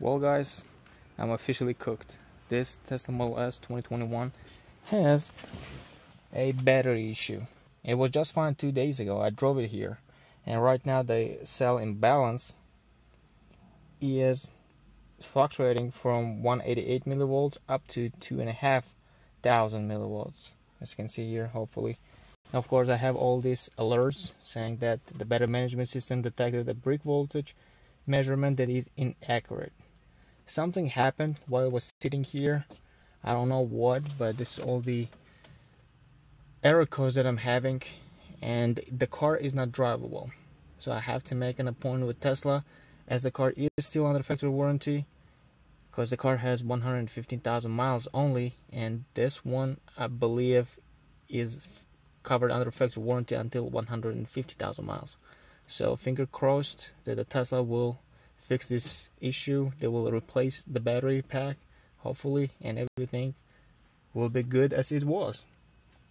Well guys, I'm officially cooked. This Tesla Model S 2021 has a battery issue. It was just fine two days ago. I drove it here. And right now the cell imbalance is fluctuating from 188 millivolts up to two and a half thousand millivolts. As you can see here, hopefully. of course, I have all these alerts saying that the battery management system detected a brick voltage measurement that is inaccurate something happened while I was sitting here. I don't know what, but this is all the error codes that I'm having, and the car is not drivable. So I have to make an appointment with Tesla, as the car is still under factory warranty, because the car has 115,000 miles only, and this one I believe is covered under factory warranty until 150,000 miles. So finger crossed that the Tesla will fix this issue. They will replace the battery pack, hopefully, and everything will be good as it was.